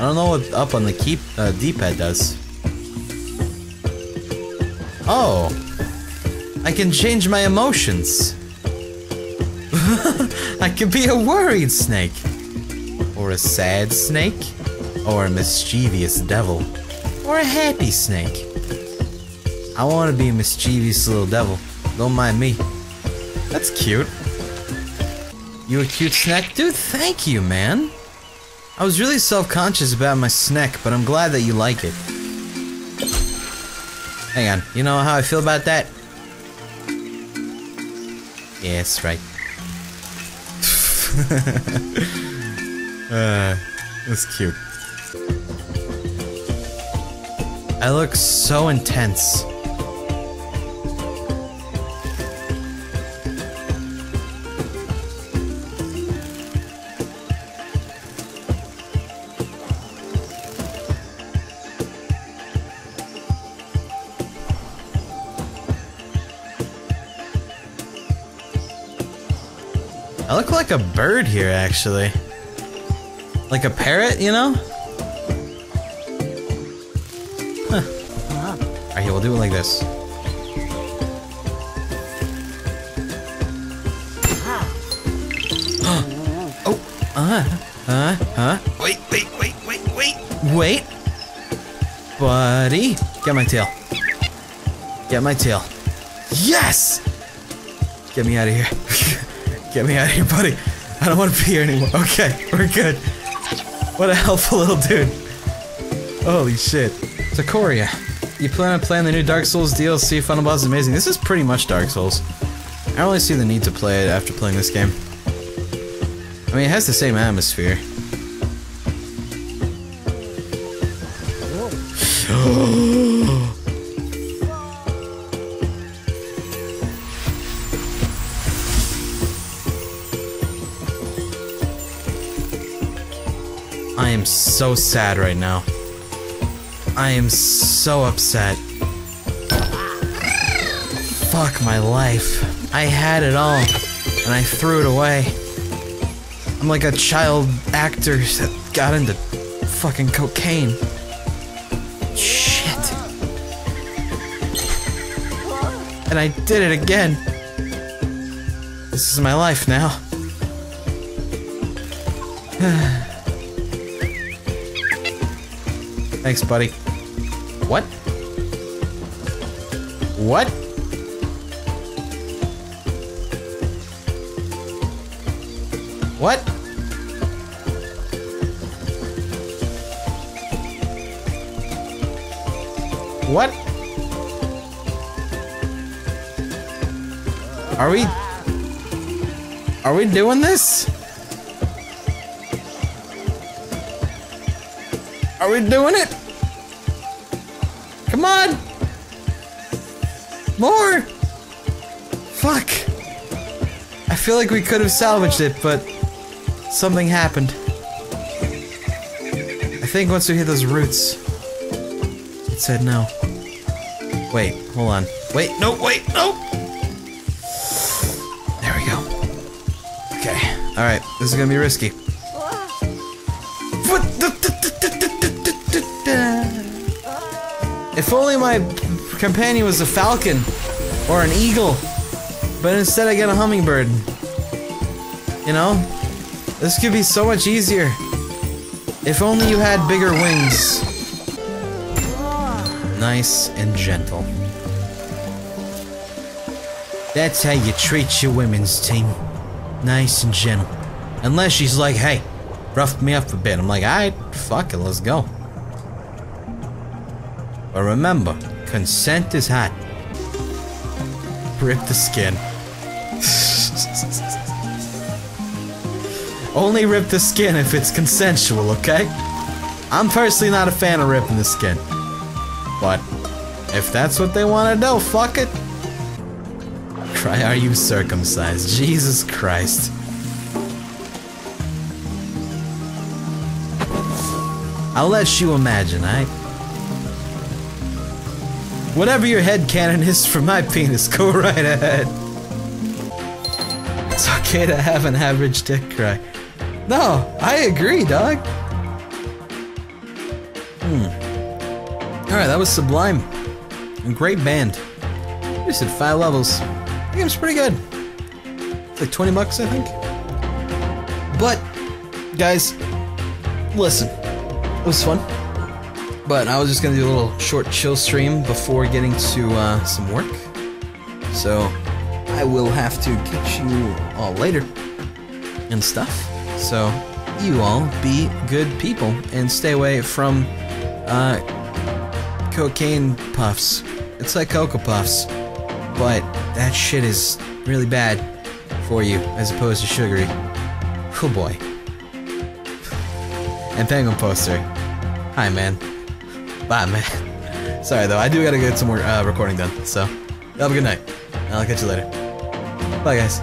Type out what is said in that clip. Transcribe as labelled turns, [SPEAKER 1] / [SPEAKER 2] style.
[SPEAKER 1] I don't know what up on the keep uh, D-pad does. Oh, I can change my emotions. I could be a worried snake, or a sad snake, or a mischievous devil, or a happy snake. I want to be a mischievous little devil. Don't mind me. That's cute. You a cute snack? Dude, thank you, man. I was really self-conscious about my snack, but I'm glad that you like it. Hang on, you know how I feel about that? Yes, right. uh, that's cute. I look so intense. I look like a bird here, actually. Like a parrot, you know? Huh. Alright, we'll do it like this. oh, uh, uh, huh? Wait, wait, wait, wait, wait, wait! Buddy, get my tail. Get my tail. Yes! Get me out of here. Get me out of here, buddy. I don't want to be here anymore. Okay, we're good. What a helpful little dude. Holy shit. Sakoria, you plan on playing the new Dark Souls DLC? Final Boss is amazing. This is pretty much Dark Souls. I don't really see the need to play it after playing this game. I mean, it has the same atmosphere. I am so sad right now. I am so upset. Fuck my life. I had it all, and I threw it away. I'm like a child actor that got into fucking cocaine. Shit. And I did it again. This is my life now. Thanks, buddy. What? What? What? What? Are we... Are we doing this? Are we doing it? Come on! More! Fuck. I feel like we could have salvaged it, but something happened. I think once we hit those roots, it said no. Wait, hold on. Wait, no, wait, no! There we go. Okay, alright, this is gonna be risky. If only my companion was a falcon or an eagle, but instead I get a hummingbird. You know? This could be so much easier. If only you had bigger wings. Nice and gentle. That's how you treat your women's team. Nice and gentle. Unless she's like, hey, rough me up a bit. I'm like, alright, fuck it, let's go. But remember, consent is hot. Rip the skin. Only rip the skin if it's consensual, okay? I'm personally not a fan of ripping the skin. But, if that's what they want to do, fuck it. Cry, are you circumcised? Jesus Christ. I'll let you imagine, I. Whatever your head canon is for my penis, go right ahead. It's okay to have an average dick cry. No, I agree, dog. Hmm. Alright, that was Sublime. A great band. We just did five levels. The game's pretty good. It's like 20 bucks, I think. But, guys, listen. It was fun. But I was just gonna do a little short chill stream before getting to uh, some work. So, I will have to catch you all later and stuff. So, you all be good people and stay away from uh, cocaine puffs. It's like Cocoa Puffs, but that shit is really bad for you as opposed to sugary. Oh boy. And Penguin Poster. Hi, man. Bye, man. Sorry, though. I do gotta get some more uh, recording done. So, have a good night. I'll catch you later. Bye, guys.